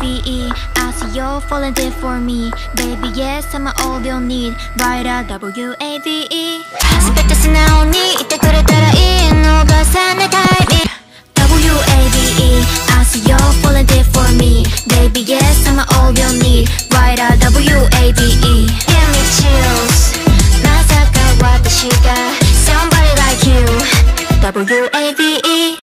BE I see you falling dead for me. Baby yes I'm all you'll need. Ryder W-A-V-E 스펙터스 나오니 이때 그를 따라 이 너가 사내 타입이 W-A-V-E I see you falling dead for me. Baby yes I'm all you'll need. Right? A W A V E. Give me chills. 나 다가와 Somebody like you. W-A-V-E